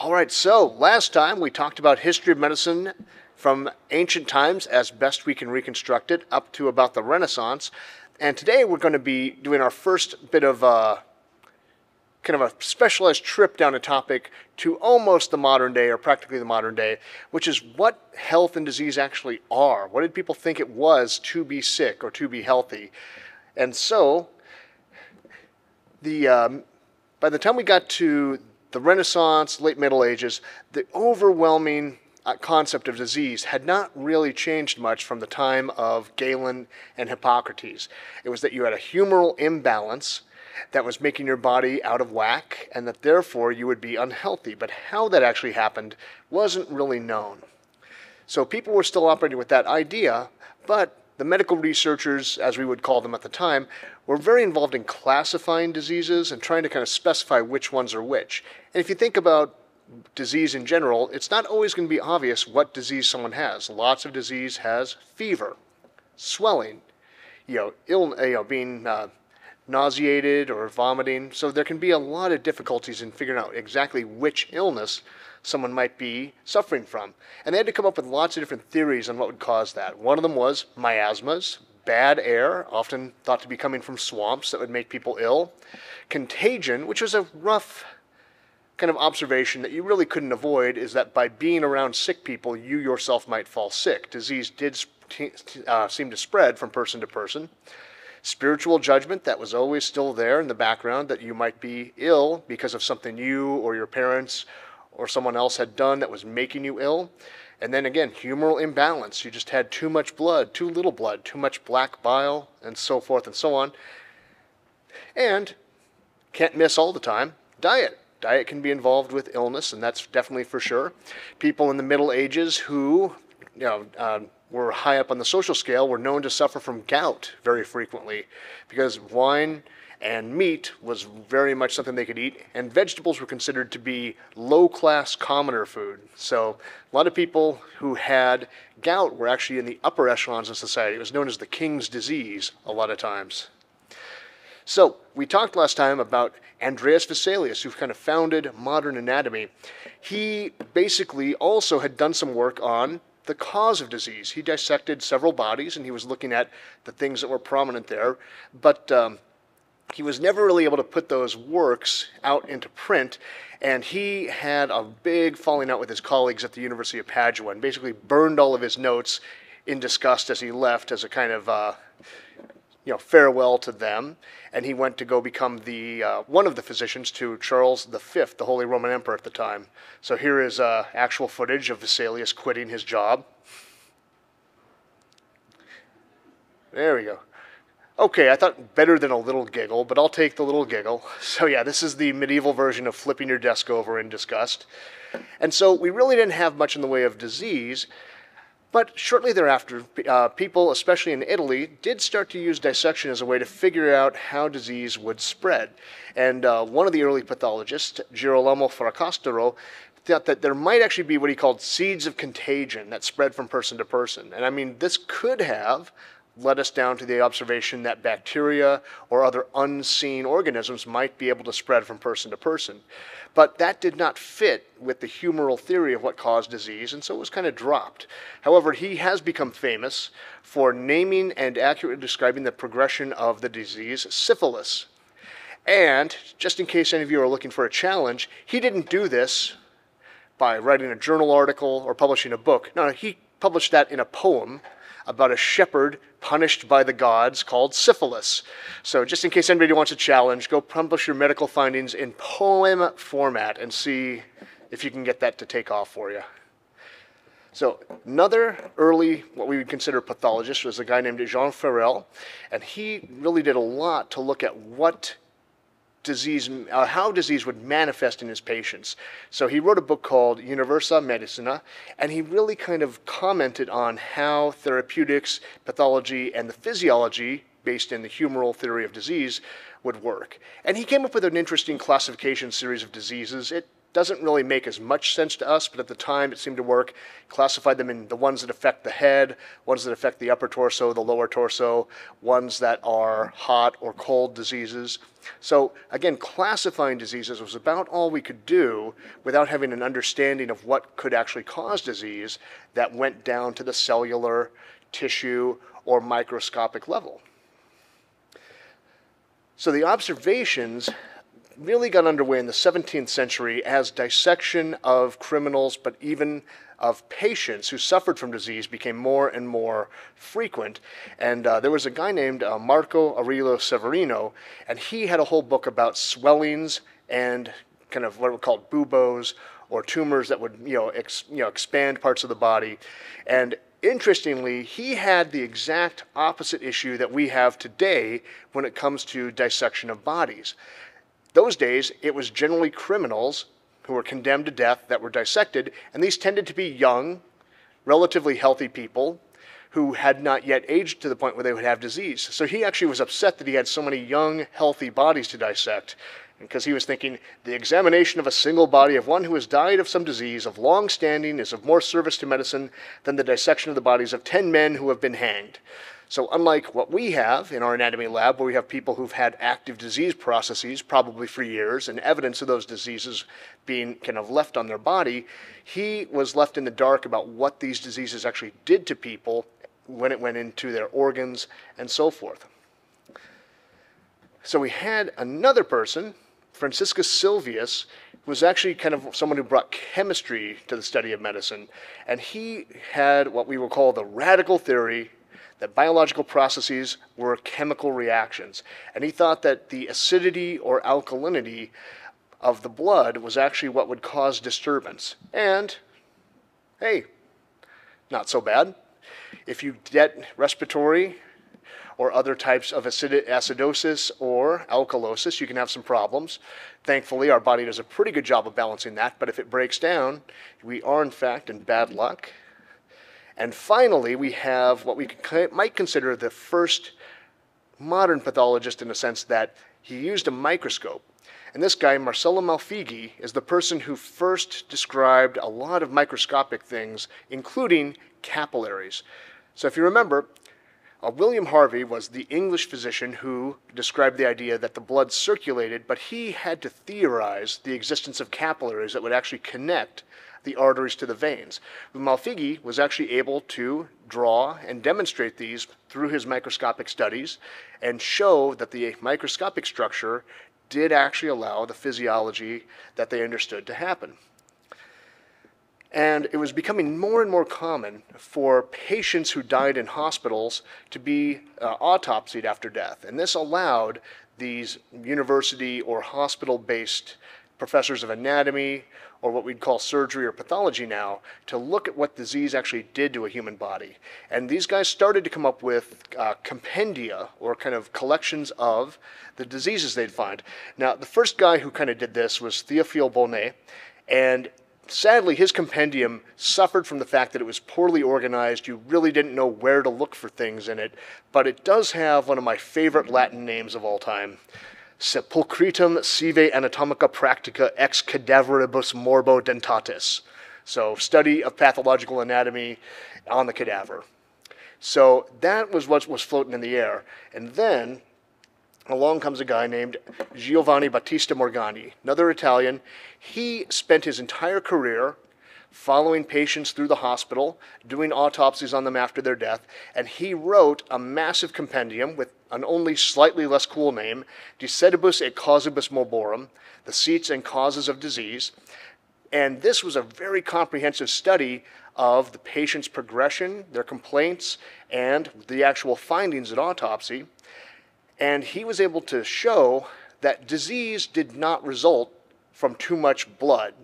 All right, so last time we talked about history of medicine from ancient times as best we can reconstruct it up to about the Renaissance. And today we're going to be doing our first bit of uh, kind of a specialized trip down a topic to almost the modern day or practically the modern day, which is what health and disease actually are. What did people think it was to be sick or to be healthy? And so, the um, by the time we got to the Renaissance, late Middle Ages, the overwhelming uh, concept of disease had not really changed much from the time of Galen and Hippocrates. It was that you had a humoral imbalance that was making your body out of whack and that therefore you would be unhealthy. But how that actually happened wasn't really known. So people were still operating with that idea, but the medical researchers, as we would call them at the time, were very involved in classifying diseases and trying to kind of specify which ones are which. And if you think about disease in general, it's not always going to be obvious what disease someone has. Lots of disease has fever, swelling, you know, ill, you know, being uh, nauseated or vomiting. So there can be a lot of difficulties in figuring out exactly which illness someone might be suffering from. And they had to come up with lots of different theories on what would cause that. One of them was miasmas, bad air, often thought to be coming from swamps that would make people ill. Contagion, which was a rough kind of observation that you really couldn't avoid, is that by being around sick people, you yourself might fall sick. Disease did uh, seem to spread from person to person spiritual judgment that was always still there in the background that you might be ill because of something you or your parents or someone else had done that was making you ill. And then again, humoral imbalance. You just had too much blood, too little blood, too much black bile, and so forth and so on. And can't miss all the time diet. Diet can be involved with illness, and that's definitely for sure. People in the Middle Ages who, you know, um, were high up on the social scale were known to suffer from gout very frequently because wine and meat was very much something they could eat, and vegetables were considered to be low class commoner food. So, a lot of people who had gout were actually in the upper echelons of society. It was known as the king's disease a lot of times. So, we talked last time about Andreas Vesalius, who kind of founded modern anatomy. He basically also had done some work on the cause of disease. He dissected several bodies and he was looking at the things that were prominent there, but um, he was never really able to put those works out into print. And he had a big falling out with his colleagues at the University of Padua and basically burned all of his notes in disgust as he left as a kind of uh, you know, farewell to them, and he went to go become the uh, one of the physicians to Charles V, the Holy Roman Emperor at the time. So here is uh, actual footage of Vesalius quitting his job. There we go. Okay, I thought better than a little giggle, but I'll take the little giggle. So yeah, this is the medieval version of flipping your desk over in disgust. And so we really didn't have much in the way of disease, but shortly thereafter, uh, people, especially in Italy, did start to use dissection as a way to figure out how disease would spread. And uh, one of the early pathologists, Girolamo Fracastoro, thought that there might actually be what he called seeds of contagion that spread from person to person. And I mean, this could have led us down to the observation that bacteria or other unseen organisms might be able to spread from person to person. But that did not fit with the humoral theory of what caused disease, and so it was kind of dropped. However, he has become famous for naming and accurately describing the progression of the disease syphilis. And just in case any of you are looking for a challenge, he didn't do this by writing a journal article or publishing a book. No, he published that in a poem about a shepherd punished by the gods called syphilis. So, just in case anybody wants a challenge, go publish your medical findings in poem format and see if you can get that to take off for you. So, another early, what we would consider pathologist, was a guy named Jean Fernel, and he really did a lot to look at what disease, uh, how disease would manifest in his patients. So he wrote a book called Universa Medicina, and he really kind of commented on how therapeutics, pathology, and the physiology, based in the humoral theory of disease, would work. And he came up with an interesting classification series of diseases. It doesn't really make as much sense to us, but at the time it seemed to work. Classified them in the ones that affect the head, ones that affect the upper torso, the lower torso, ones that are hot or cold diseases. So again, classifying diseases was about all we could do without having an understanding of what could actually cause disease that went down to the cellular, tissue, or microscopic level. So the observations really got underway in the 17th century as dissection of criminals, but even of patients who suffered from disease became more and more frequent. And uh, there was a guy named uh, Marco Aurelio Severino, and he had a whole book about swellings and kind of what were called buboes or tumors that would you know, ex, you know expand parts of the body. And interestingly, he had the exact opposite issue that we have today when it comes to dissection of bodies. Those days, it was generally criminals who were condemned to death that were dissected, and these tended to be young, relatively healthy people who had not yet aged to the point where they would have disease. So he actually was upset that he had so many young, healthy bodies to dissect because he was thinking the examination of a single body of one who has died of some disease of long standing is of more service to medicine than the dissection of the bodies of 10 men who have been hanged. So, unlike what we have in our anatomy lab, where we have people who've had active disease processes probably for years and evidence of those diseases being kind of left on their body, he was left in the dark about what these diseases actually did to people when it went into their organs and so forth. So, we had another person Franciscus Sylvius was actually kind of someone who brought chemistry to the study of medicine. And he had what we will call the radical theory that biological processes were chemical reactions. And he thought that the acidity or alkalinity of the blood was actually what would cause disturbance. And, hey, not so bad. If you get respiratory or other types of acid- acidosis or alkalosis, you can have some problems. Thankfully, our body does a pretty good job of balancing that, but if it breaks down, we are in fact in bad luck. And finally, we have what we might consider the first modern pathologist in the sense that he used a microscope. And this guy, Marcello Malpighi, is the person who first described a lot of microscopic things, including capillaries. So if you remember, uh, William Harvey was the English physician who described the idea that the blood circulated, but he had to theorize the existence of capillaries that would actually connect the arteries to the veins. Malpighi was actually able to draw and demonstrate these through his microscopic studies and show that the microscopic structure did actually allow the physiology that they understood to happen. And it was becoming more and more common for patients who died in hospitals to be uh, autopsied after death. And this allowed these university or hospital based professors of anatomy or what we'd call surgery or pathology now to look at what disease actually did to a human body. And these guys started to come up with uh, compendia or kind of collections of the diseases they'd find. Now, the first guy who kind of did this was Théophile Bonnet. And sadly, his compendium suffered from the fact that it was poorly organized. You really didn't know where to look for things in it, but it does have one of my favorite Latin names of all time. Sepulchretum sive anatomica practica ex cadaveribus morbo dentatis. So, study of pathological anatomy on the cadaver. So, that was what was floating in the air. And then along comes a guy named Giovanni Battista Morgagni, another Italian. He spent his entire career following patients through the hospital, doing autopsies on them after their death, and he wrote a massive compendium with an only slightly less cool name, De Sedibus et Causibus Morborum, The Seats and Causes of Disease. And this was a very comprehensive study of the patient's progression, their complaints, and the actual findings at autopsy. And he was able to show that disease did not result from too much blood,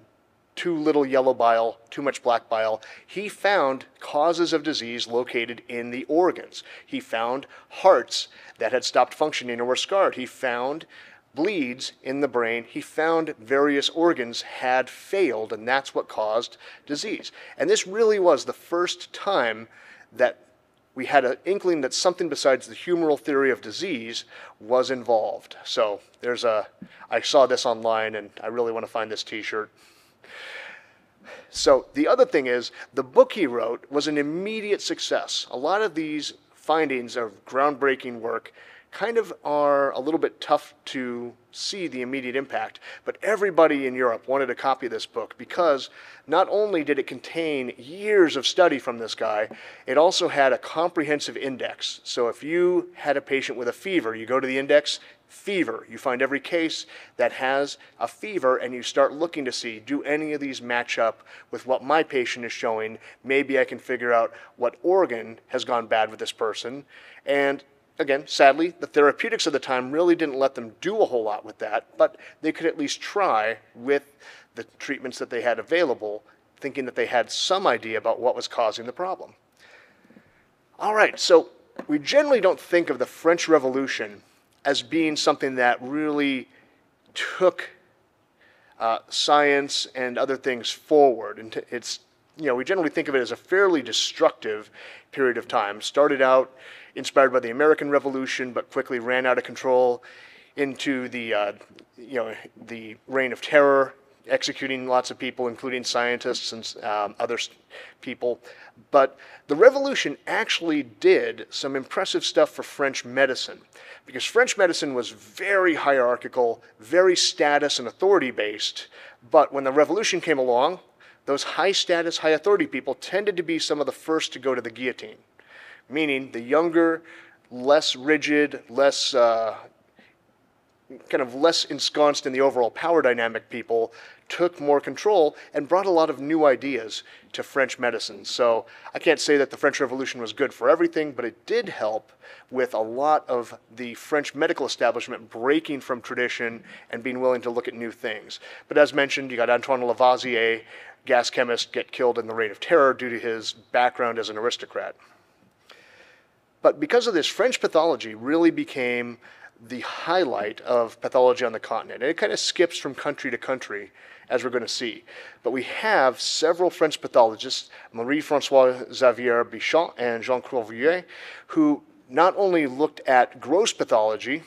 too little yellow bile, too much black bile. He found causes of disease located in the organs. He found hearts that had stopped functioning or were scarred. He found bleeds in the brain. He found various organs had failed, and that's what caused disease. And this really was the first time that we had an inkling that something besides the humoral theory of disease was involved. So there's a, I saw this online and I really want to find this t-shirt. So the other thing is, the book he wrote was an immediate success. A lot of these findings of groundbreaking work kind of are a little bit tough to see the immediate impact. But everybody in Europe wanted a copy of this book because not only did it contain years of study from this guy, it also had a comprehensive index. So if you had a patient with a fever, you go to the index, fever. You find every case that has a fever and you start looking to see do any of these match up with what my patient is showing? Maybe I can figure out what organ has gone bad with this person. And again, sadly, the therapeutics of the time really didn't let them do a whole lot with that, but they could at least try with the treatments that they had available, thinking that they had some idea about what was causing the problem. All right, so we generally don't think of the French Revolution as being something that really took uh, science and other things forward. And it's, you know, we generally think of it as a fairly destructive period of time. Started out inspired by the American Revolution, but quickly ran out of control into the, uh, you know, the reign of terror, executing lots of people, including scientists and um, other people. But the revolution actually did some impressive stuff for French medicine, because French medicine was very hierarchical, very status and authority based. But when the revolution came along, those high status, high authority people tended to be some of the first to go to the guillotine meaning the younger, less rigid, less uh, kind of less ensconced in the overall power dynamic people took more control and brought a lot of new ideas to French medicine. So I can't say that the French Revolution was good for everything, but it did help with a lot of the French medical establishment breaking from tradition and being willing to look at new things. But as mentioned, you got Antoine Lavoisier, gas chemist, get killed in the Reign of Terror due to his background as an aristocrat. But because of this, French pathology really became the highlight of pathology on the continent. And it kind of skips from country to country, as we're going to see. But we have several French pathologists, Marie-François Xavier Bichat and Jean Cuvier, who not only looked at gross pathology,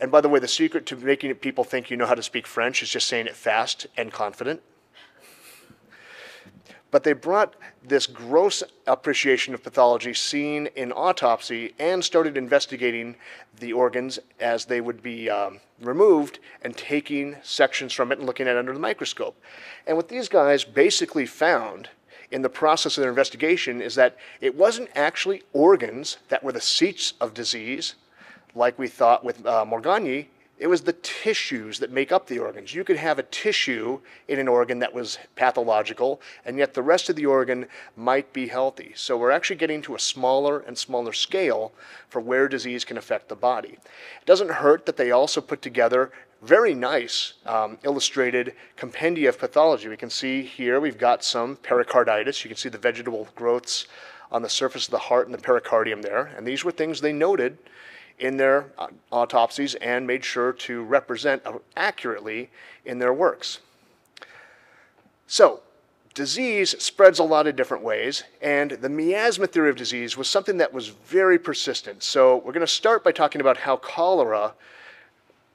and by the way, the secret to making people think you know how to speak French is just saying it fast and confident. But they brought this gross appreciation of pathology seen in autopsy and started investigating the organs as they would be um, removed and taking sections from it and looking at it under the microscope. And what these guys basically found in the process of their investigation is that it wasn't actually organs that were the seats of disease, like we thought with uh, Morgagni, it was the tissues that make up the organs. You could have a tissue in an organ that was pathological, and yet the rest of the organ might be healthy. So we're actually getting to a smaller and smaller scale for where disease can affect the body. It doesn't hurt that they also put together very nice um, illustrated compendia of pathology. We can see here we've got some pericarditis. You can see the vegetable growths on the surface of the heart and the pericardium there. And these were things they noted in their uh, autopsies and made sure to represent accurately in their works. So, disease spreads a lot of different ways, and the miasma theory of disease was something that was very persistent. So, we're going to start by talking about how cholera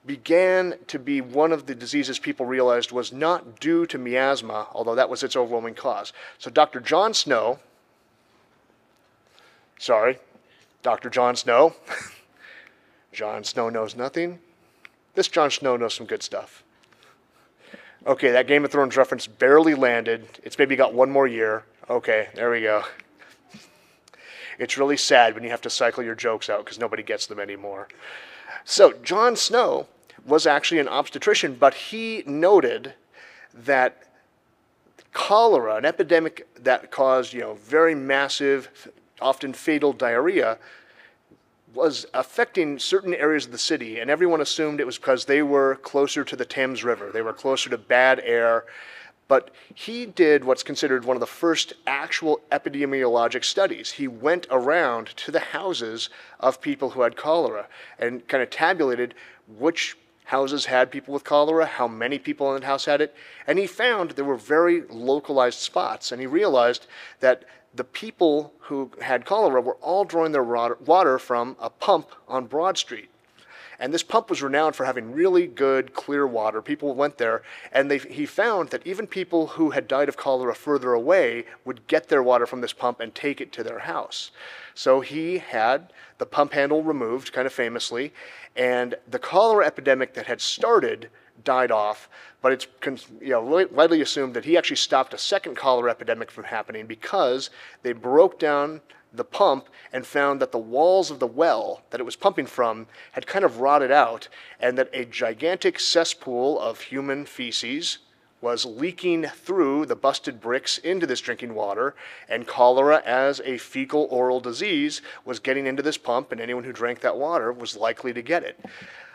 began to be one of the diseases people realized was not due to miasma, although that was its overwhelming cause. So, Dr. John Snow, sorry, Dr. John Snow, Jon Snow knows nothing. This John Snow knows some good stuff. Okay, that Game of Thrones reference barely landed. It's maybe got one more year. Okay, there we go. It's really sad when you have to cycle your jokes out because nobody gets them anymore. So, John Snow was actually an obstetrician, but he noted that cholera, an epidemic that caused, you know, very massive, often fatal diarrhea, was affecting certain areas of the city, and everyone assumed it was because they were closer to the Thames River. They were closer to bad air. But he did what's considered one of the first actual epidemiologic studies. He went around to the houses of people who had cholera and kind of tabulated which houses had people with cholera, how many people in the house had it, and he found there were very localized spots. And he realized that the people who had cholera were all drawing their water from a pump on Broad Street. And this pump was renowned for having really good, clear water. People went there, and they, he found that even people who had died of cholera further away would get their water from this pump and take it to their house. So he had the pump handle removed, kind of famously, and the cholera epidemic that had started died off, but it's you know, widely assumed that he actually stopped a second cholera epidemic from happening because they broke down the pump and found that the walls of the well that it was pumping from had kind of rotted out and that a gigantic cesspool of human feces was leaking through the busted bricks into this drinking water, and cholera as a fecal oral disease was getting into this pump, and anyone who drank that water was likely to get it.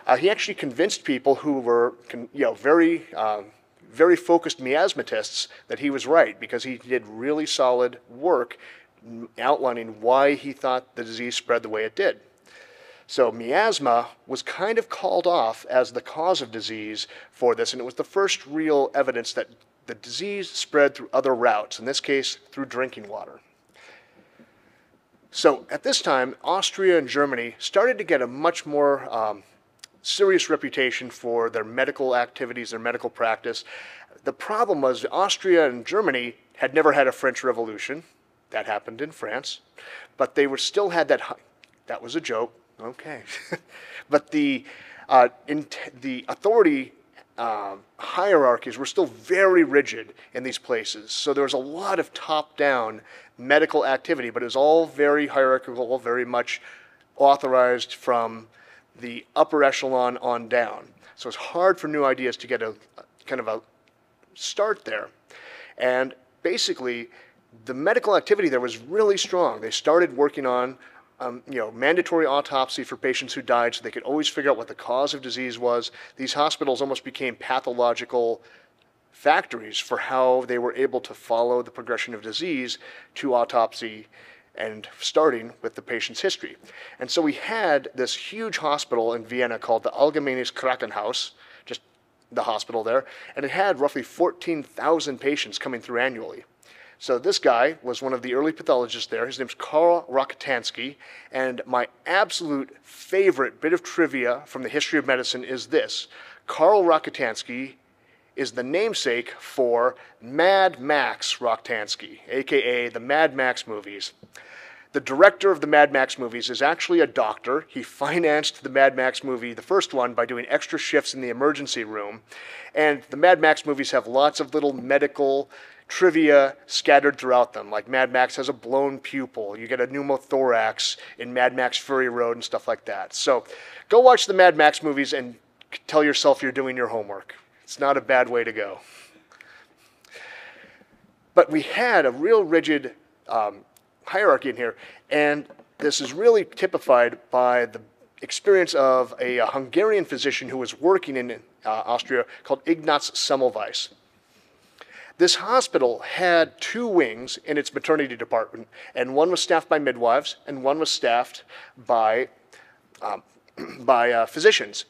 Uh, he actually convinced people who were, you know, very, um, very focused miasmatists that he was right because he did really solid work outlining why he thought the disease spread the way it did. So miasma was kind of called off as the cause of disease for this, and it was the first real evidence that the disease spread through other routes, in this case, through drinking water. So at this time, Austria and Germany started to get a much more um, serious reputation for their medical activities, their medical practice. The problem was Austria and Germany had never had a French Revolution. That happened in France. But they were still had that, that was a joke, okay. but the, uh, the authority uh, hierarchies were still very rigid in these places. So there was a lot of top-down medical activity, but it was all very hierarchical, very much authorized from the upper echelon on down. So it's hard for new ideas to get a, a kind of a start there. And basically, the medical activity there was really strong. They started working on um, you know, mandatory autopsy for patients who died so they could always figure out what the cause of disease was. These hospitals almost became pathological factories for how they were able to follow the progression of disease to autopsy and starting with the patient's history. And so we had this huge hospital in Vienna called the Allgemeines Krankenhaus, just the hospital there, and it had roughly 14,000 patients coming through annually. So this guy was one of the early pathologists there. His name's Karl Rokitansky. And my absolute favorite bit of trivia from the history of medicine is this. Karl Rokitansky is the namesake for Mad Max Rockatansky, aka the Mad Max movies. The director of the Mad Max movies is actually a doctor. He financed the Mad Max movie, the first one, by doing extra shifts in the emergency room. And the Mad Max movies have lots of little medical trivia scattered throughout them. Like Mad Max has a blown pupil. You get a pneumothorax in Mad Max Fury Road and stuff like that. So go watch the Mad Max movies and tell yourself you're doing your homework. It's not a bad way to go. But we had a real rigid um, hierarchy in here, and this is really typified by the experience of a, a Hungarian physician who was working in uh, Austria called Ignaz Semmelweis. This hospital had two wings in its maternity department, and one was staffed by midwives, and one was staffed by, um, by uh, physicians.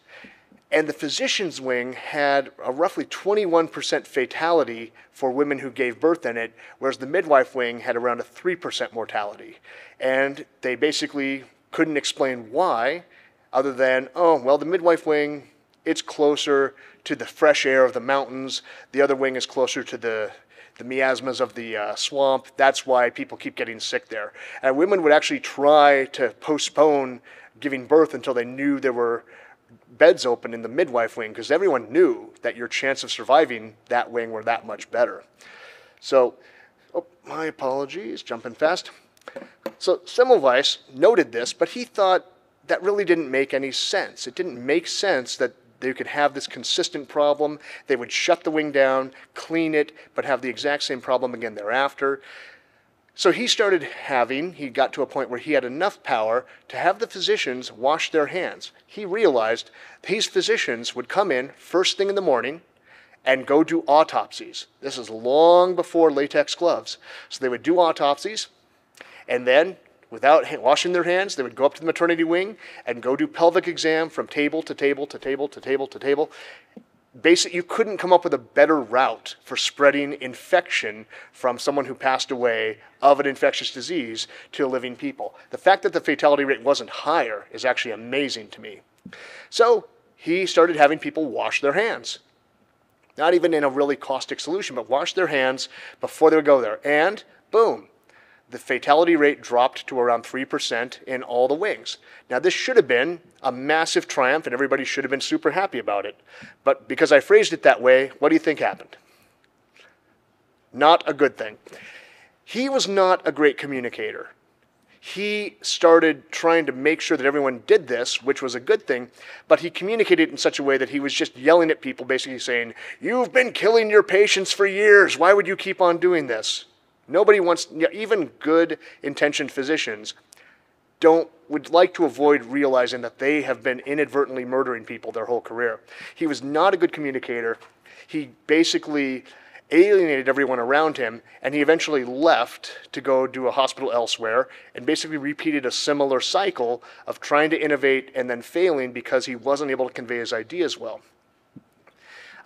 And the physician's wing had a roughly 21% fatality for women who gave birth in it, whereas the midwife wing had around a 3% mortality. And they basically couldn't explain why, other than, oh, well, the midwife wing it's closer to the fresh air of the mountains. The other wing is closer to the the miasmas of the uh, swamp. That's why people keep getting sick there. And women would actually try to postpone giving birth until they knew there were beds open in the midwife wing because everyone knew that your chance of surviving that wing were that much better. So, oh, my apologies, jumping fast. So Semmelweis noted this, but he thought that really didn't make any sense. It didn't make sense that they could have this consistent problem. They would shut the wing down, clean it, but have the exact same problem again thereafter. So he started having, he got to a point where he had enough power to have the physicians wash their hands. He realized these physicians would come in first thing in the morning and go do autopsies. This is long before latex gloves. So they would do autopsies, and then without washing their hands. They would go up to the maternity wing and go do pelvic exam from table to table to table to table to table. Basically, you couldn't come up with a better route for spreading infection from someone who passed away of an infectious disease to living people. The fact that the fatality rate wasn't higher is actually amazing to me. So he started having people wash their hands. Not even in a really caustic solution, but wash their hands before they would go there. And boom, the fatality rate dropped to around 3% in all the wings. Now, this should have been a massive triumph, and everybody should have been super happy about it. But because I phrased it that way, what do you think happened? Not a good thing. He was not a great communicator. He started trying to make sure that everyone did this, which was a good thing, but he communicated in such a way that he was just yelling at people, basically saying, You've been killing your patients for years. Why would you keep on doing this? Nobody wants, even good intentioned physicians don't would like to avoid realizing that they have been inadvertently murdering people their whole career. He was not a good communicator. He basically alienated everyone around him, and he eventually left to go do a hospital elsewhere and basically repeated a similar cycle of trying to innovate and then failing because he wasn't able to convey his ideas well.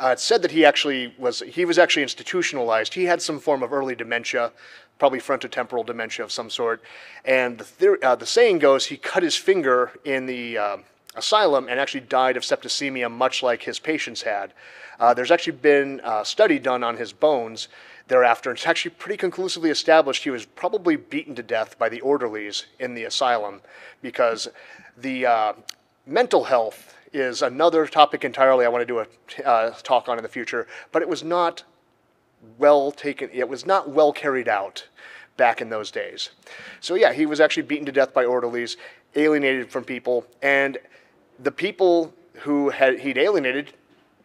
Uh, it's said that he actually was he was actually institutionalized. He had some form of early dementia, probably frontotemporal dementia of some sort. And the, theory, uh, the saying goes he cut his finger in the uh, asylum and actually died of septicemia, much like his patients had. Uh, there's actually been a study done on his bones thereafter. It's actually pretty conclusively established he was probably beaten to death by the orderlies in the asylum because the uh, mental health is another topic entirely I want to do a uh, talk on in the future, but it was not well taken, it was not well carried out back in those days. So yeah, he was actually beaten to death by orderlies, alienated from people, and the people who had he'd alienated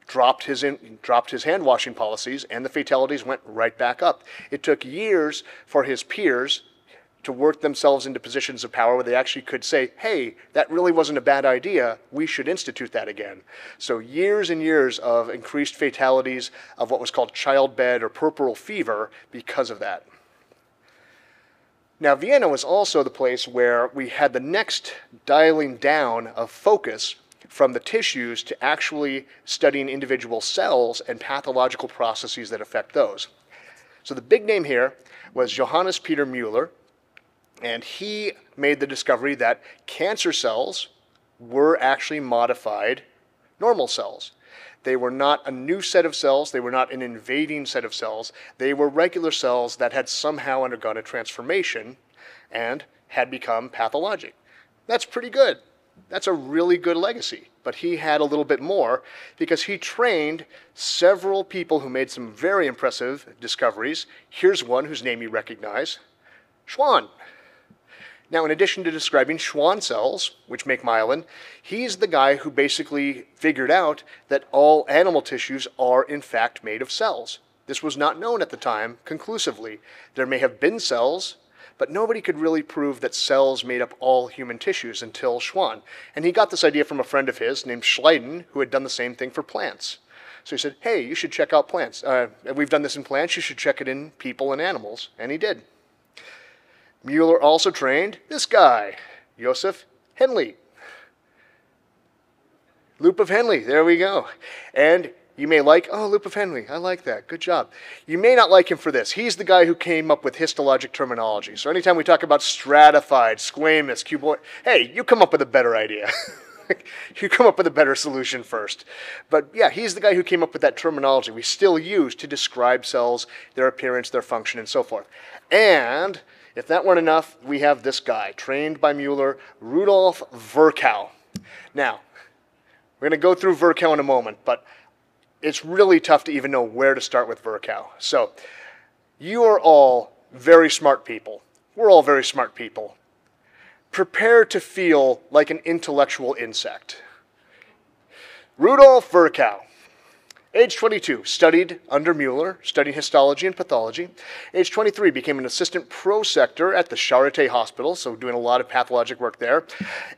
dropped his in, dropped his hand washing policies, and the fatalities went right back up. It took years for his peers to work themselves into positions of power where they actually could say, hey, that really wasn't a bad idea. We should institute that again. So, years and years of increased fatalities of what was called childbed or puerperal fever because of that. Now, Vienna was also the place where we had the next dialing down of focus from the tissues to actually studying individual cells and pathological processes that affect those. So, the big name here was Johannes Peter Mueller and he made the discovery that cancer cells were actually modified normal cells. They were not a new set of cells, they were not an invading set of cells, they were regular cells that had somehow undergone a transformation and had become pathologic. That's pretty good. That's a really good legacy. But he had a little bit more because he trained several people who made some very impressive discoveries. Here's one whose name you recognize Schwann. Now, in addition to describing Schwann cells, which make myelin, he's the guy who basically figured out that all animal tissues are in fact made of cells. This was not known at the time conclusively. There may have been cells, but nobody could really prove that cells made up all human tissues until Schwann. And he got this idea from a friend of his named Schleiden, who had done the same thing for plants. So he said, hey, you should check out plants. Uh, we've done this in plants, you should check it in people and animals. And he did. Mueller also trained this guy, Joseph Henle. Loop of Henle, there we go. And you may like, oh, Loop of Henle, I like that, good job. You may not like him for this. He's the guy who came up with histologic terminology. So anytime we talk about stratified, squamous, cuboid, hey, you come up with a better idea. you come up with a better solution first. But yeah, he's the guy who came up with that terminology we still use to describe cells, their appearance, their function, and so forth. And if that weren't enough, we have this guy, trained by Mueller, Rudolf Virchow. Now, we're going to go through Virchow in a moment, but it's really tough to even know where to start with Virchow. So, you are all very smart people. We're all very smart people. Prepare to feel like an intellectual insect. Rudolf Virchow Age 22, studied under Mueller, studying histology and pathology. Age 23, became an assistant prosector at the Charité Hospital, so doing a lot of pathologic work there.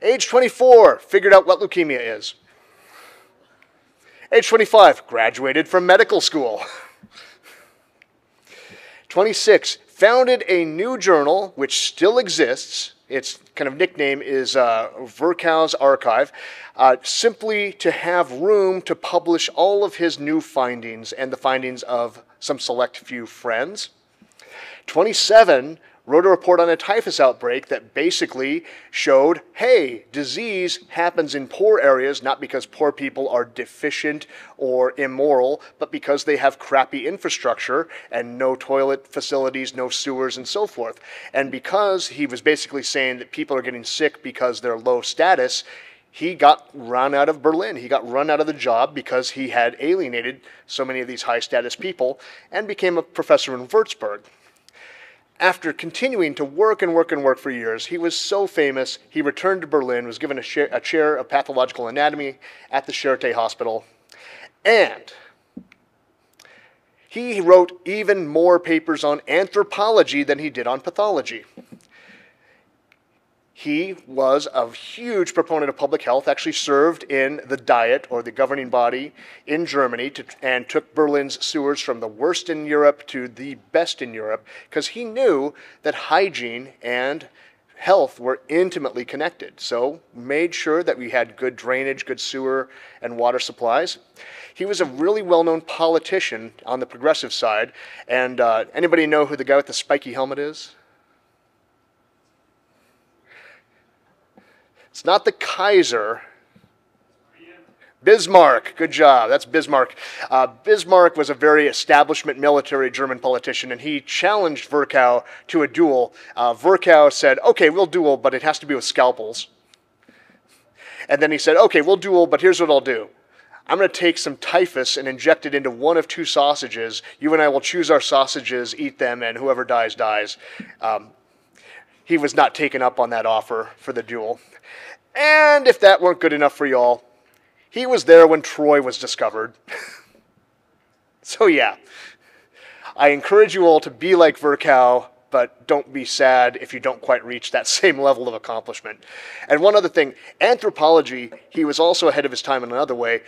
Age 24, figured out what leukemia is. Age 25, graduated from medical school. 26, founded a new journal which still exists its kind of nickname is uh, Virchow's Archive, uh, simply to have room to publish all of his new findings and the findings of some select few friends. 27, wrote a report on a typhus outbreak that basically showed hey, disease happens in poor areas not because poor people are deficient or immoral, but because they have crappy infrastructure and no toilet facilities, no sewers, and so forth. And because he was basically saying that people are getting sick because they're low status, he got run out of Berlin. He got run out of the job because he had alienated so many of these high status people and became a professor in Würzburg after continuing to work and work and work for years, he was so famous, he returned to Berlin, was given a, chair, a chair of pathological anatomy at the Charité Hospital, and he wrote even more papers on anthropology than he did on pathology. He was a huge proponent of public health, actually served in the Diet or the governing body in Germany to, and took Berlin's sewers from the worst in Europe to the best in Europe because he knew that hygiene and health were intimately connected. So made sure that we had good drainage, good sewer and water supplies. He was a really well-known politician on the progressive side. And uh, anybody know who the guy with the spiky helmet is? It's not the Kaiser. Bismarck, good job. That's Bismarck. Uh, Bismarck was a very establishment military German politician, and he challenged Virchow to a duel. Uh, Virchow said, okay, we'll duel, but it has to be with scalpels. And then he said, okay, we'll duel, but here's what I'll do. I'm going to take some typhus and inject it into one of two sausages. You and I will choose our sausages, eat them, and whoever dies, dies. Um, he was not taken up on that offer for the duel. And if that weren't good enough for y'all, he was there when Troy was discovered. so, yeah, I encourage you all to be like Virchow, but don't be sad if you don't quite reach that same level of accomplishment. And one other thing anthropology, he was also ahead of his time in another way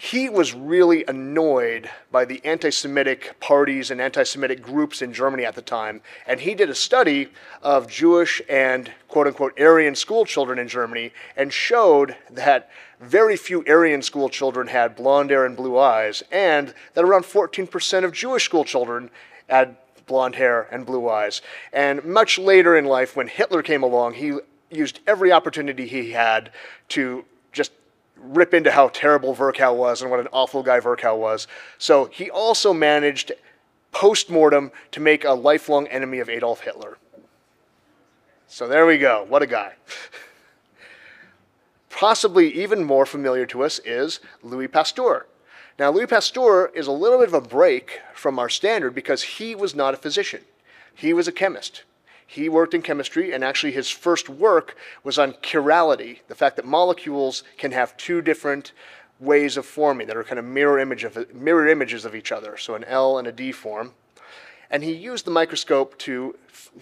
he was really annoyed by the anti Semitic parties and anti Semitic groups in Germany at the time. And he did a study of Jewish and quote unquote Aryan school children in Germany and showed that very few Aryan school children had blonde hair and blue eyes, and that around 14% of Jewish school children had blonde hair and blue eyes. And much later in life, when Hitler came along, he used every opportunity he had to just rip into how terrible Virchow was and what an awful guy Virchow was. So he also managed post mortem to make a lifelong enemy of Adolf Hitler. So there we go. What a guy. Possibly even more familiar to us is Louis Pasteur. Now, Louis Pasteur is a little bit of a break from our standard because he was not a physician. He was a chemist. He worked in chemistry, and actually his first work was on chirality, the fact that molecules can have two different ways of forming that are kind of mirror, image of, mirror images of each other, so an L and a D form. And he used the microscope to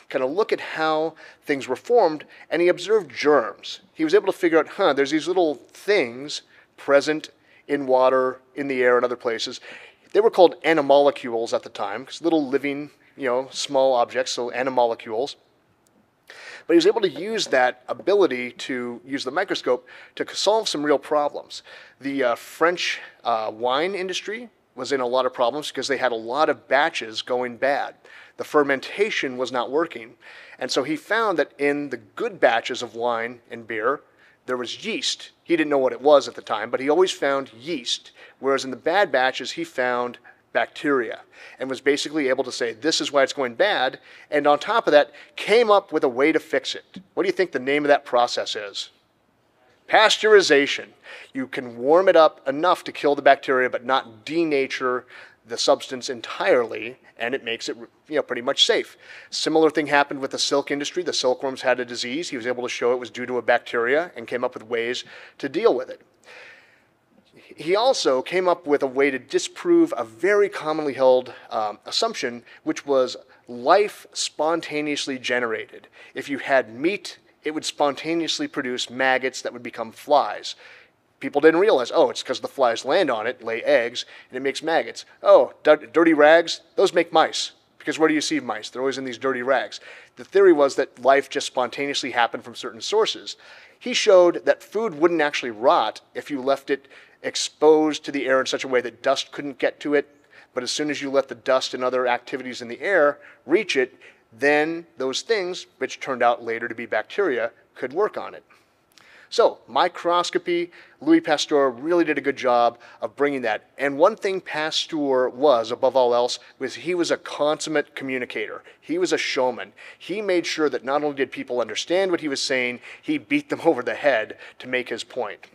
kind of look at how things were formed, and he observed germs. He was able to figure out, huh, there's these little things present in water, in the air, and other places. They were called nanomolecules at the time, because little living you know, small objects, so nanomolecules. But he was able to use that ability to use the microscope to solve some real problems. The uh, French uh, wine industry was in a lot of problems because they had a lot of batches going bad. The fermentation was not working. And so he found that in the good batches of wine and beer, there was yeast. He didn't know what it was at the time, but he always found yeast. Whereas in the bad batches, he found bacteria and was basically able to say, this is why it's going bad. And on top of that, came up with a way to fix it. What do you think the name of that process is? Pasteurization. You can warm it up enough to kill the bacteria, but not denature the substance entirely, and it makes it you know, pretty much safe. Similar thing happened with the silk industry. The silkworms had a disease. He was able to show it was due to a bacteria and came up with ways to deal with it he also came up with a way to disprove a very commonly held um, assumption, which was life spontaneously generated. If you had meat, it would spontaneously produce maggots that would become flies. People didn't realize, oh, it's because the flies land on it, lay eggs, and it makes maggots. Oh, dirty rags, those make mice. Because where do you see mice? They're always in these dirty rags. The theory was that life just spontaneously happened from certain sources. He showed that food wouldn't actually rot if you left it exposed to the air in such a way that dust couldn't get to it. But as soon as you let the dust and other activities in the air reach it, then those things, which turned out later to be bacteria, could work on it. So, microscopy, Louis Pasteur really did a good job of bringing that. And one thing Pasteur was, above all else, was he was a consummate communicator. He was a showman. He made sure that not only did people understand what he was saying, he beat them over the head to make his point.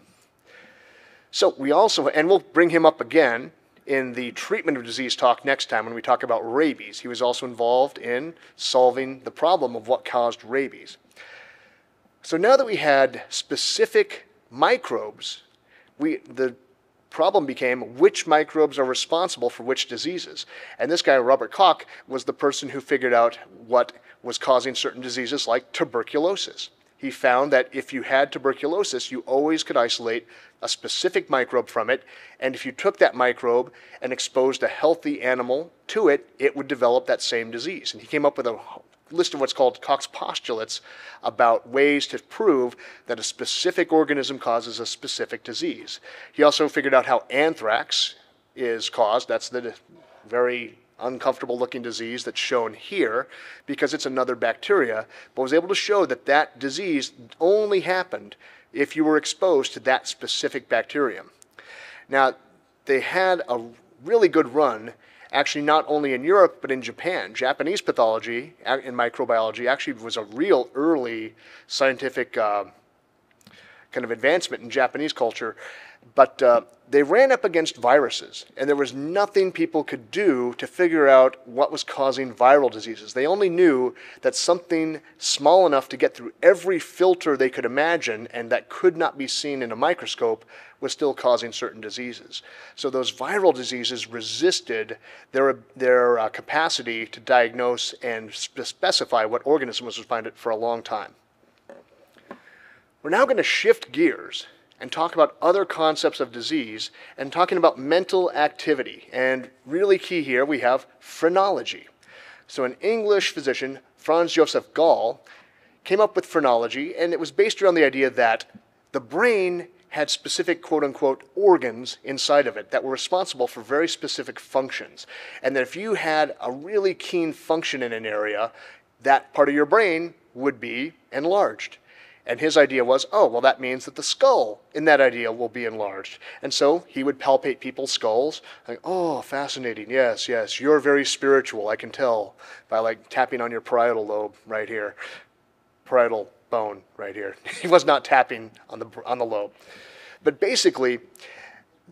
So, we also, and we'll bring him up again in the treatment of disease talk next time when we talk about rabies. He was also involved in solving the problem of what caused rabies. So now that we had specific microbes, we, the problem became which microbes are responsible for which diseases. And this guy, Robert Koch, was the person who figured out what was causing certain diseases like tuberculosis. He found that if you had tuberculosis, you always could isolate a specific microbe from it, and if you took that microbe and exposed a healthy animal to it, it would develop that same disease. And he came up with a list of what's called Koch's postulates about ways to prove that a specific organism causes a specific disease. He also figured out how anthrax is caused. That's the very uncomfortable looking disease that's shown here because it's another bacteria, but was able to show that that disease only happened if you were exposed to that specific bacterium. Now, they had a really good run actually not only in Europe but in Japan. Japanese pathology in microbiology actually was a real early scientific uh, kind of advancement in Japanese culture. But uh, they ran up against viruses, and there was nothing people could do to figure out what was causing viral diseases. They only knew that something small enough to get through every filter they could imagine and that could not be seen in a microscope was still causing certain diseases. So those viral diseases resisted their, their uh, capacity to diagnose and sp- specify what organism was it for a long time. We're now going to shift gears and talk about other concepts of disease and talking about mental activity. And really key here, we have phrenology. So, an English physician, Franz Joseph Gall, came up with phrenology, and it was based around the idea that the brain had specific quote unquote organs inside of it that were responsible for very specific functions. And that if you had a really keen function in an area, that part of your brain would be enlarged. And his idea was, oh, well, that means that the skull in that idea will be enlarged. And so he would palpate people's skulls, like, oh, fascinating. Yes, yes, you're very spiritual, I can tell by like tapping on your parietal lobe right here, parietal bone right here. he was not tapping on the, on the lobe. But basically,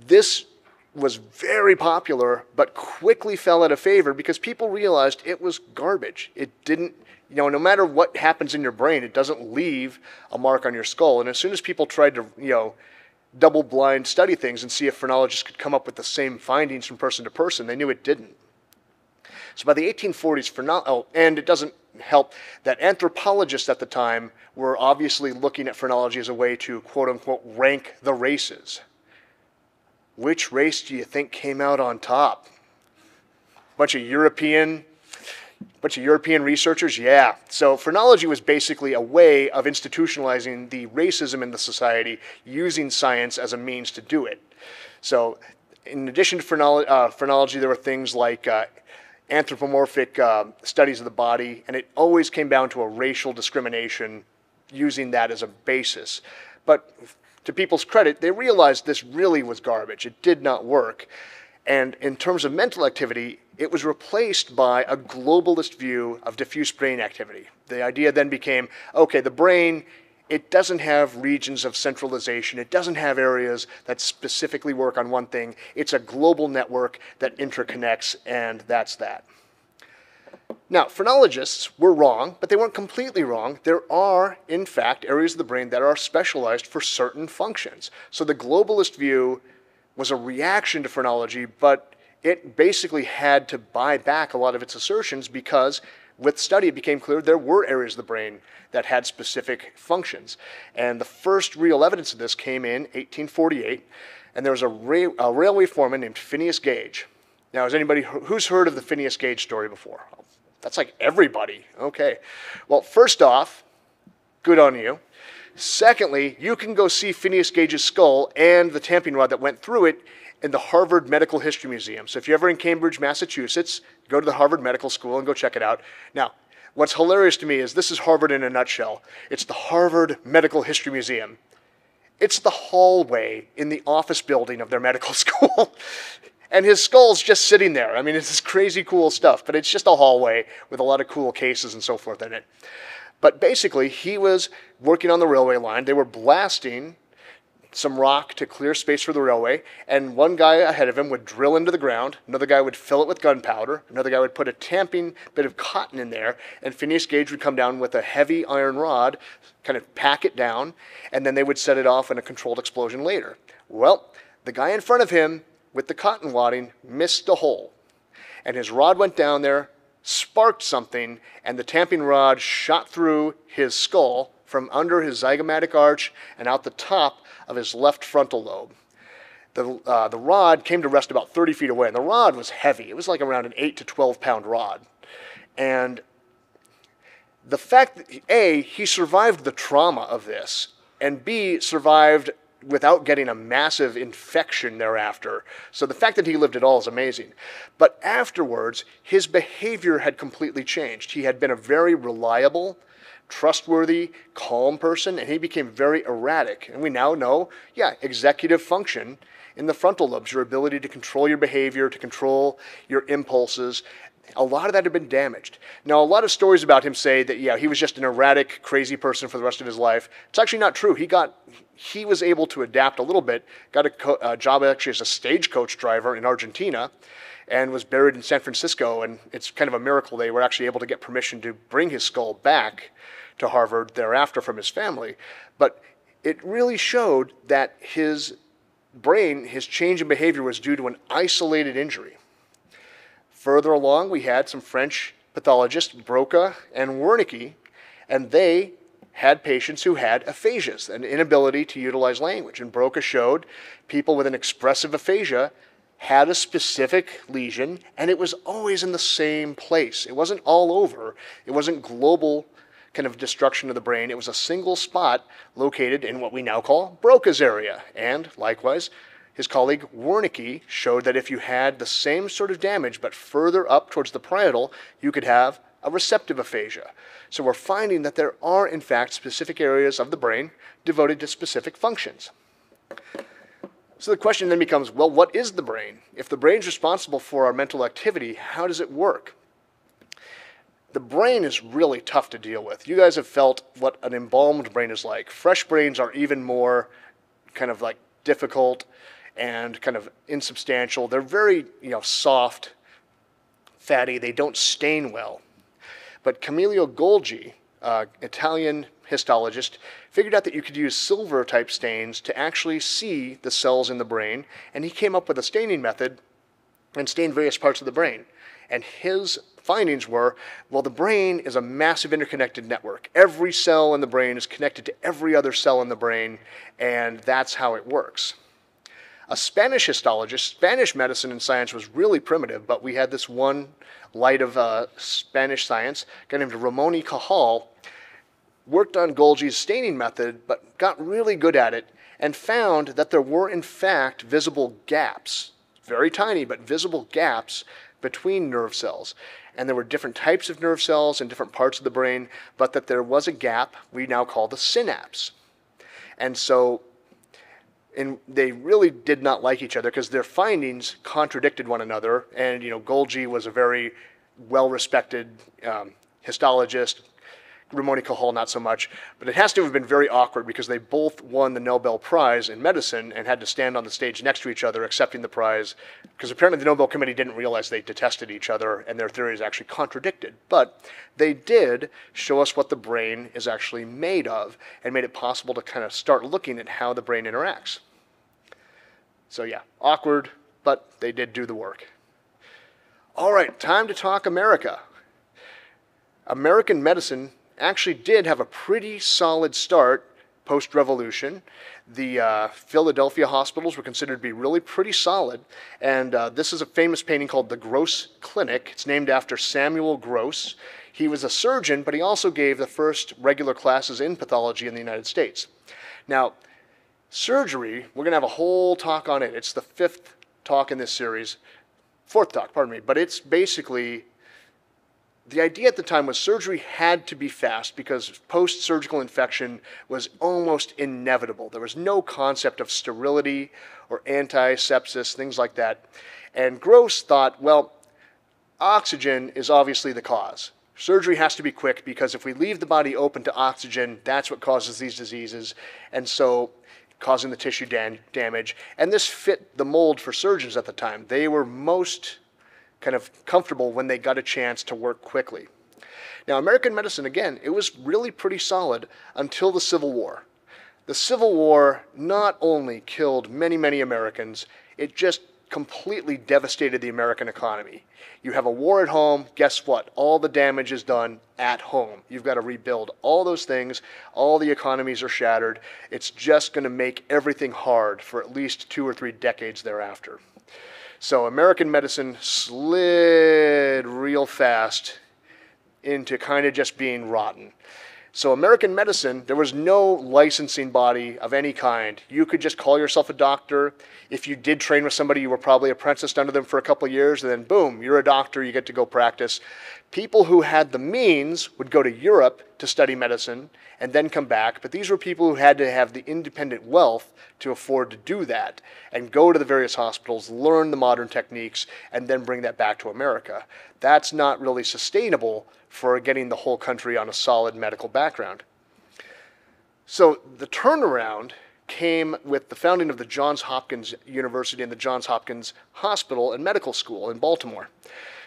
this was very popular, but quickly fell out of favor because people realized it was garbage. It didn't you know, no matter what happens in your brain, it doesn't leave a mark on your skull. And as soon as people tried to, you know, double blind study things and see if phrenologists could come up with the same findings from person to person, they knew it didn't. So by the 1840s, phrenolo- oh, and it doesn't help that anthropologists at the time were obviously looking at phrenology as a way to quote unquote rank the races. Which race do you think came out on top? A bunch of European bunch of European researchers? Yeah. So phrenology was basically a way of institutionalizing the racism in the society using science as a means to do it. So in addition to phrenology, uh, phrenology there were things like uh, anthropomorphic uh, studies of the body, and it always came down to a racial discrimination using that as a basis. But to people's credit, they realized this really was garbage. It did not work. And in terms of mental activity, it was replaced by a globalist view of diffuse brain activity. The idea then became okay, the brain, it doesn't have regions of centralization, it doesn't have areas that specifically work on one thing. It's a global network that interconnects, and that's that. Now, phrenologists were wrong, but they weren't completely wrong. There are, in fact, areas of the brain that are specialized for certain functions. So the globalist view was a reaction to phrenology, but it basically had to buy back a lot of its assertions because with study it became clear there were areas of the brain that had specific functions. And the first real evidence of this came in 1848, and there was a, ra- a railway foreman named Phineas Gage. Now, has anybody who's heard of the Phineas Gage story before? That's like everybody. Okay. Well, first off, good on you. Secondly, you can go see Phineas Gage's skull and the tamping rod that went through it in the Harvard Medical History Museum. So if you're ever in Cambridge, Massachusetts, go to the Harvard Medical School and go check it out. Now, what's hilarious to me is this is Harvard in a nutshell. It's the Harvard Medical History Museum. It's the hallway in the office building of their medical school. and his skull's just sitting there. I mean, it's this crazy cool stuff, but it's just a hallway with a lot of cool cases and so forth in it. But basically, he was working on the railway line. They were blasting some rock to clear space for the railway, and one guy ahead of him would drill into the ground, another guy would fill it with gunpowder, another guy would put a tamping bit of cotton in there, and Phineas Gage would come down with a heavy iron rod, kind of pack it down, and then they would set it off in a controlled explosion later. Well, the guy in front of him with the cotton wadding missed a hole, and his rod went down there, sparked something, and the tamping rod shot through his skull from under his zygomatic arch and out the top of his left frontal lobe. The, uh, the rod came to rest about 30 feet away, and the rod was heavy. It was like around an 8 to 12 pound rod. And the fact that, A, he survived the trauma of this, and B, survived without getting a massive infection thereafter. So the fact that he lived at all is amazing. But afterwards, his behavior had completely changed. He had been a very reliable, trustworthy, calm person, and he became very erratic. And we now know, yeah, executive function in the frontal lobes, your ability to control your behavior, to control your impulses. A lot of that had been damaged. Now, a lot of stories about him say that, yeah, he was just an erratic, crazy person for the rest of his life. It's actually not true. He got, he was able to adapt a little bit, got a, co- a job actually as a stagecoach driver in Argentina, and was buried in San Francisco. And it's kind of a miracle they were actually able to get permission to bring his skull back to Harvard thereafter from his family. But it really showed that his brain, his change in behavior was due to an isolated injury. Further along, we had some French pathologists, Broca and Wernicke, and they had patients who had aphasias, an inability to utilize language. And Broca showed people with an expressive aphasia had a specific lesion, and it was always in the same place. It wasn't all over, it wasn't global kind of destruction of the brain. It was a single spot located in what we now call Broca's area. And likewise, his colleague Wernicke showed that if you had the same sort of damage but further up towards the parietal, you could have a receptive aphasia. So we're finding that there are, in fact, specific areas of the brain devoted to specific functions. So the question then becomes well, what is the brain? If the brain's responsible for our mental activity, how does it work? the brain is really tough to deal with. You guys have felt what an embalmed brain is like. Fresh brains are even more kind of like difficult and kind of insubstantial. They're very, you know, soft, fatty. They don't stain well. But Camillo Golgi, uh, Italian histologist, figured out that you could use silver type stains to actually see the cells in the brain, and he came up with a staining method and stained various parts of the brain. And his findings were well, the brain is a massive interconnected network. Every cell in the brain is connected to every other cell in the brain, and that's how it works. A Spanish histologist, Spanish medicine and science was really primitive, but we had this one light of uh, Spanish science, a guy named Ramon y Cajal, worked on Golgi's staining method, but got really good at it and found that there were, in fact, visible gaps, very tiny, but visible gaps between nerve cells. And there were different types of nerve cells in different parts of the brain, but that there was a gap we now call the synapse. And so and they really did not like each other because their findings contradicted one another. And you know, Golgi was a very well-respected um, histologist, Ramon y Cajal not so much, but it has to have been very awkward because they both won the Nobel Prize in medicine and had to stand on the stage next to each other accepting the prize because apparently the Nobel Committee didn't realize they detested each other and their theories actually contradicted. But they did show us what the brain is actually made of and made it possible to kind of start looking at how the brain interacts. So yeah, awkward, but they did do the work. All right, time to talk America. American medicine actually did have a pretty solid start post revolution. The uh, Philadelphia hospitals were considered to be really pretty solid. And uh, this is a famous painting called the Gross Clinic. It's named after Samuel Gross. He was a surgeon, but he also gave the first regular classes in pathology in the United States. Now, surgery, we're going to have a whole talk on it. It's the fifth talk in this series, fourth talk, pardon me, but it's basically the idea at the time was surgery had to be fast because post surgical infection was almost inevitable. There was no concept of sterility or antisepsis, things like that. And Gross thought, well, oxygen is obviously the cause. Surgery has to be quick because if we leave the body open to oxygen, that's what causes these diseases. And so causing the tissue damage. And this fit the mold for surgeons at the time. They were most kind of comfortable when they got a chance to work quickly. Now, American medicine, again, it was really pretty solid until the Civil War. The Civil War not only killed many, many Americans, it just completely devastated the American economy. You have a war at home, guess what? All the damage is done at home. You've got to rebuild all those things, all the economies are shattered. It's just going to make everything hard for at least two or three decades thereafter. So American medicine slid real fast into kind of just being rotten. So American medicine, there was no licensing body of any kind. You could just call yourself a doctor. If you did train with somebody, you were probably apprenticed under them for a couple years, and then boom, you're a doctor, you get to go practice. People who had the means would go to Europe to study medicine and then come back, but these were people who had to have the independent wealth to afford to do that and go to the various hospitals, learn the modern techniques, and then bring that back to America. That's not really sustainable for getting the whole country on a solid medical background. So the turnaround came with the founding of the Johns Hopkins University and the Johns Hopkins Hospital and Medical School in Baltimore.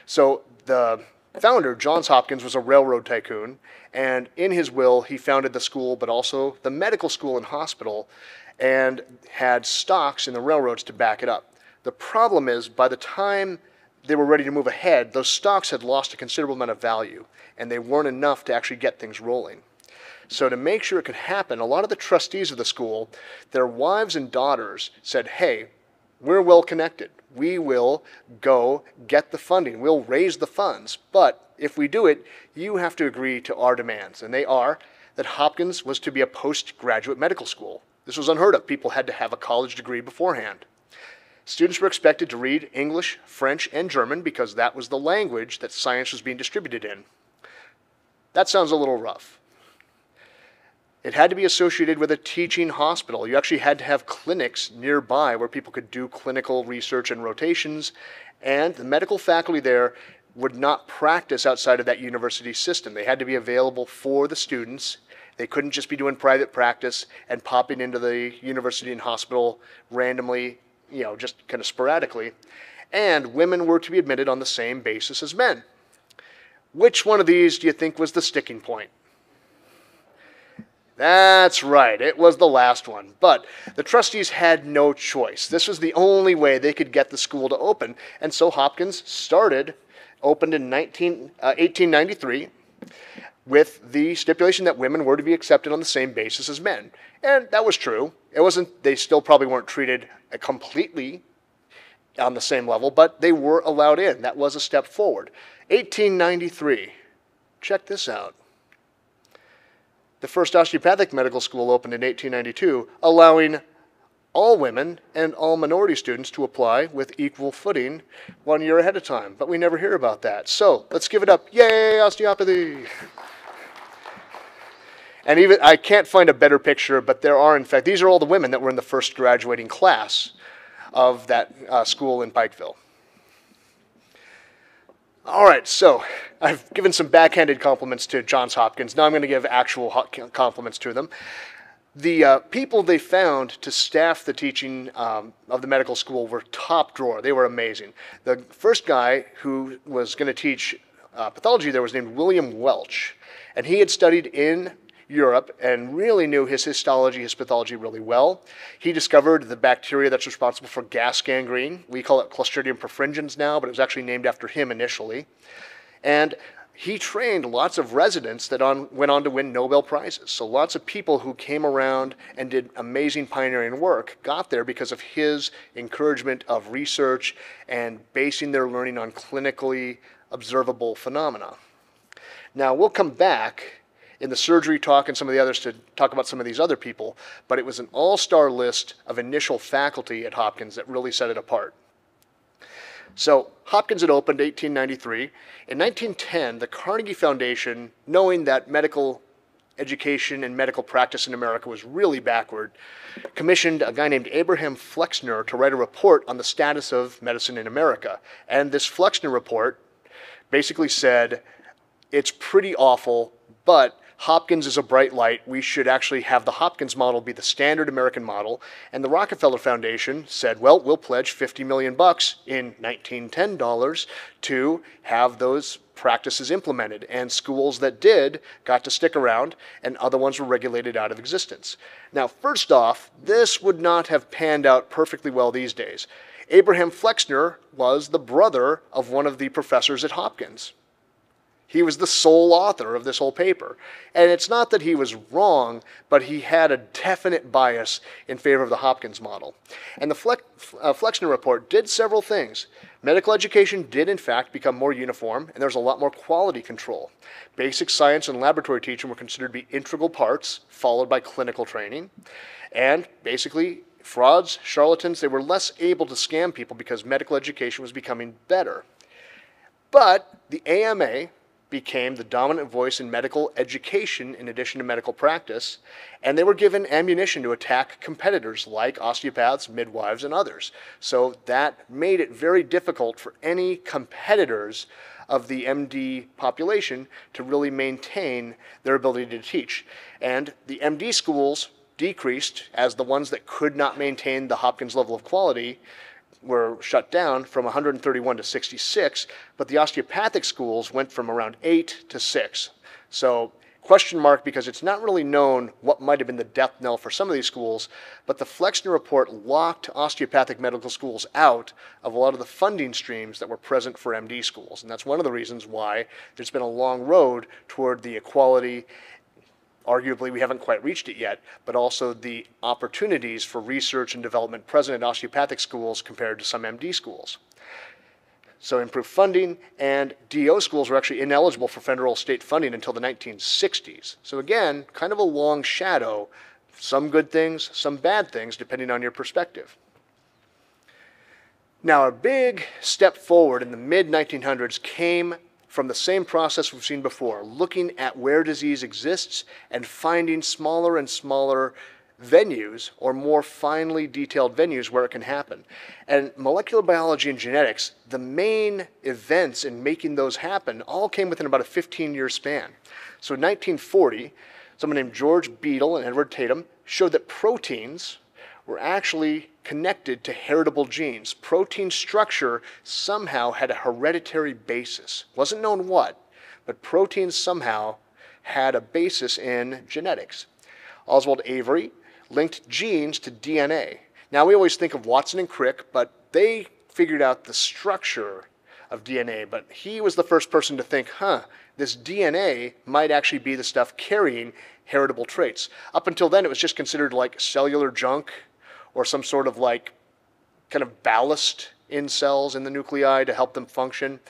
So the founder, Johns Hopkins, was a railroad tycoon, and in his will, he founded the school, but also the medical school and hospital, and had stocks in the railroads to back it up. The problem is, by the time they were ready to move ahead, those stocks had lost a considerable amount of value, and they weren't enough to actually get things rolling. So, to make sure it could happen, a lot of the trustees of the school, their wives and daughters said, Hey, we're well connected. We will go get the funding. We'll raise the funds. But if we do it, you have to agree to our demands. And they are that Hopkins was to be a postgraduate medical school. This was unheard of. People had to have a college degree beforehand. Students were expected to read English, French, and German because that was the language that science was being distributed in. That sounds a little rough. It had to be associated with a teaching hospital. You actually had to have clinics nearby where people could do clinical research and rotations, and the medical faculty there would not practice outside of that university system. They had to be available for the students. They couldn't just be doing private practice and popping into the university and hospital randomly you know, just kind of sporadically, and women were to be admitted on the same basis as men. Which one of these do you think was the sticking point? That's right, it was the last one. But the trustees had no choice. This was the only way they could get the school to open. And so Hopkins started, opened in 19, uh, 1893 with the stipulation that women were to be accepted on the same basis as men. And that was true. It wasn't, they still probably weren't treated completely on the same level, but they were allowed in. That was a step forward. 1893. Check this out. The first osteopathic medical school opened in 1892, allowing all women and all minority students to apply with equal footing one year ahead of time. But we never hear about that. So let's give it up. Yay, osteopathy! And even I can't find a better picture, but there are, in fact, these are all the women that were in the first graduating class of that uh, school in Pikeville. All right, so I've given some backhanded compliments to Johns Hopkins. Now I'm going to give actual compliments to them. The uh, people they found to staff the teaching um, of the medical school were top drawer. They were amazing. The first guy who was going to teach uh, pathology there was named William Welch, and he had studied in Europe and really knew his histology, his pathology really well. He discovered the bacteria that's responsible for gas gangrene. We call it Clostridium perfringens now, but it was actually named after him initially. And he trained lots of residents that on, went on to win Nobel Prizes. So lots of people who came around and did amazing pioneering work got there because of his encouragement of research and basing their learning on clinically observable phenomena. Now we'll come back in the surgery talk and some of the others to talk about some of these other people, but it was an all star list of initial faculty at Hopkins that really set it apart. So, Hopkins had opened 1893. In 1910, the Carnegie Foundation, knowing that medical education and medical practice in America was really backward, commissioned a guy named Abraham Flexner to write a report on the status of medicine in America. And this Flexner report basically said it's pretty awful, but Hopkins is a bright light. We should actually have the Hopkins model be the standard American model. And the Rockefeller Foundation said, well, we'll pledge 50 million bucks in 1910 dollars to have those practices implemented. And schools that did got to stick around, and other ones were regulated out of existence. Now, first off, this would not have panned out perfectly well these days. Abraham Flexner was the brother of one of the professors at Hopkins. He was the sole author of this whole paper. And it's not that he was wrong, but he had a definite bias in favor of the Hopkins model. And the uh, Flexner report did several things. Medical education did, in fact, become more uniform, and there was a lot more quality control. Basic science and laboratory teaching were considered to be integral parts, followed by clinical training. And basically, frauds, charlatans, they were less able to scam people because medical education was becoming better. But the AMA, became the dominant voice in medical education in addition to medical practice, and they were given ammunition to attack competitors like osteopaths, midwives, and others. So that made it very difficult for any competitors of the MD population to really maintain their ability to teach. And the MD schools decreased as the ones that could not maintain the Hopkins level of quality were shut down from 131 to 66, but the osteopathic schools went from around 8 to 6. So question mark because it's not really known what might have been the death knell for some of these schools, but the Flexner report locked osteopathic medical schools out of a lot of the funding streams that were present for MD schools. And that's one of the reasons why there's been a long road toward the equality arguably we haven't quite reached it yet, but also the opportunities for research and development present in osteopathic schools compared to some MD schools. So improved funding and DO schools were actually ineligible for federal state funding until the 1960s. So again, kind of a long shadow, some good things, some bad things, depending on your perspective. Now, a big step forward in the mid 1900s came from the same process we've seen before, looking at where disease exists and finding smaller and smaller venues or more finely detailed venues where it can happen. And molecular biology and genetics, the main events in making those happen all came within about a 15 year span. So in 1940, someone named George Beadle and Edward Tatum showed that proteins were actually connected to heritable genes. Protein structure somehow had a hereditary basis. Wasn't known what, but proteins somehow had a basis in genetics. Oswald Avery linked genes to DNA. Now we always think of Watson and Crick, but they figured out the structure of DNA. But he was the first person to think, huh, this DNA might actually be the stuff carrying heritable traits. Up until then, it was just considered like cellular junk or some sort of like kind of ballast in cells in the nuclei to help them function.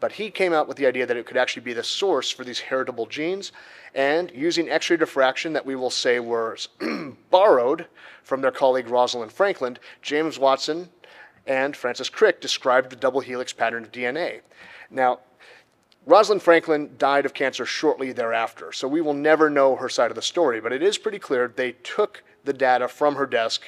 But he came out with the idea that it could actually be the source for these heritable genes. And using X ray diffraction, that we will say was borrowed from their colleague Rosalind Franklin, James Watson and Francis Crick described the double helix pattern of DNA. Now, Rosalind Franklin died of cancer shortly thereafter, so we will never know her side of the story, but it is pretty clear they took the data from her desk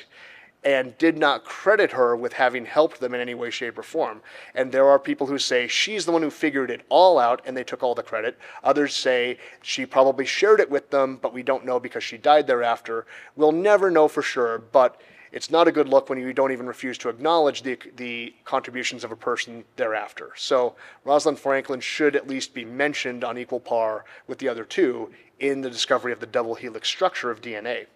and did not credit her with having helped them in any way, shape, or form. And there are people who say she's the one who figured it all out and they took all the credit. Others say she probably shared it with them, but we don't know because she died thereafter. We'll never know for sure, but it's not a good look when you don't even refuse to acknowledge the, the contributions of a person thereafter. So Rosalind Franklin should at least be mentioned on equal par with the other two in the discovery of the double helix structure of DNA.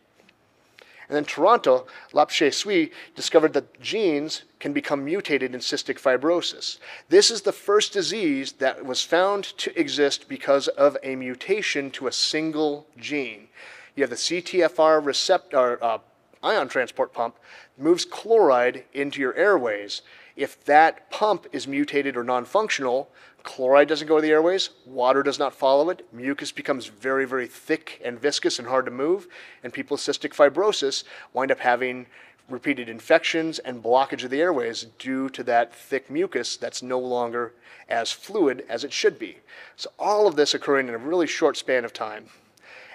And then Toronto, Lap-Chee Tsui discovered that genes can become mutated in cystic fibrosis. This is the first disease that was found to exist because of a mutation to a single gene. You have the CTFR receptor, uh, ion transport pump, moves chloride into your airways. If that pump is mutated or non functional, Chloride doesn't go to the airways, water does not follow it, mucus becomes very, very thick and viscous and hard to move, and people with cystic fibrosis wind up having repeated infections and blockage of the airways due to that thick mucus that's no longer as fluid as it should be. So all of this occurring in a really short span of time.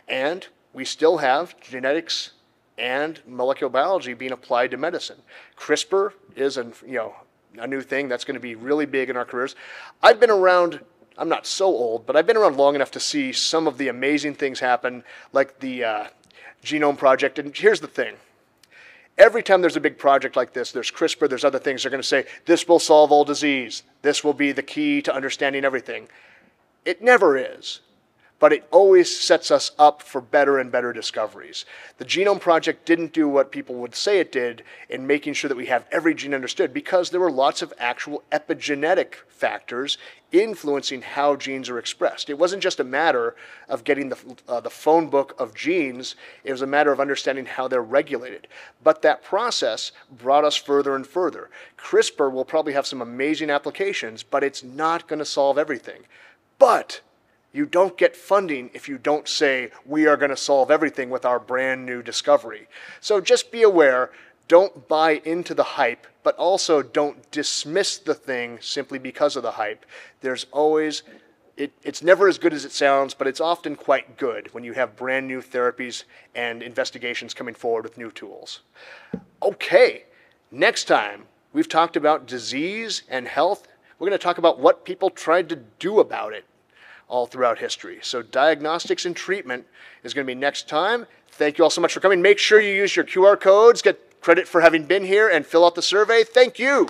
And we still have genetics and molecular biology being applied to medicine. CRISPR is a, you know, a new thing that's going to be really big in our careers. I've been around I'm not so old, but I've been around long enough to see some of the amazing things happen, like the uh, Genome Project. And here's the thing every time there's a big project like this, there's CRISPR, there's other things, they're going to say, this will solve all disease, this will be the key to understanding everything. It never is but it always sets us up for better and better discoveries. The Genome Project didn't do what people would say it did in making sure that we have every gene understood because there were lots of actual epigenetic factors influencing how genes are expressed. It wasn't just a matter of getting the, uh, the phone book of genes, it was a matter of understanding how they're regulated. But that process brought us further and further. CRISPR will probably have some amazing applications, but it's not going to solve everything. But you don't get funding if you don't say, we are going to solve everything with our brand new discovery. So just be aware, don't buy into the hype, but also don't dismiss the thing simply because of the hype. There's always, it, it's never as good as it sounds, but it's often quite good when you have brand new therapies and investigations coming forward with new tools. Okay, next time we've talked about disease and health. We're going to talk about what people tried to do about it all throughout history. So diagnostics and treatment is going to be next time. Thank you all so much for coming. Make sure you use your QR codes, get credit for having been here, and fill out the survey. Thank you.